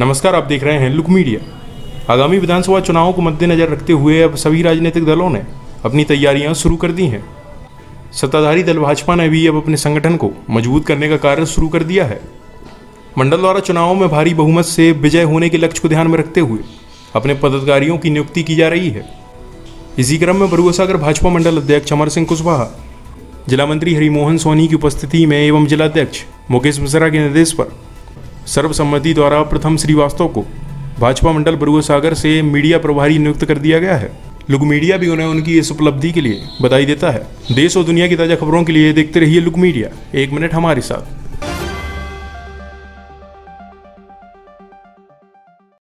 नमस्कार, आप देख रहे हैं लुक मीडिया। आगामी विधानसभा चुनावों को मद्देनजर रखते हुए अब सभी राजनीतिक दलों ने अपनी तैयारियाँ शुरू कर दी हैं। सत्ताधारी दल भाजपा ने भी अब अपने संगठन को मज़बूत करने का कार्य शुरू कर दिया है। मंडल द्वारा चुनावों में भारी बहुमत से विजय होने के लक्ष्य को ध्यान में रखते हुए अपने पदाधिकारियों की नियुक्ति की जा रही है। इसी क्रम में बरुआसागर भाजपा मंडल अध्यक्ष अमर सिंह कुशवाहा, जिला मंत्री हरिमोहन सोनी की उपस्थिति में एवं जिलाध्यक्ष मुकेश मिश्रा के निर्देश पर सर्वसम्मति द्वारा प्रथम श्रीवास्तव को भाजपा मंडल बरुआ सागर से मीडिया प्रभारी नियुक्त कर दिया गया है। लुक मीडिया भी उन्हें उनकी इस उपलब्धि के लिए बधाई देता है। देश और दुनिया की ताज़ा खबरों के लिए देखते रहिए लुक मीडिया। एक मिनट हमारे साथ।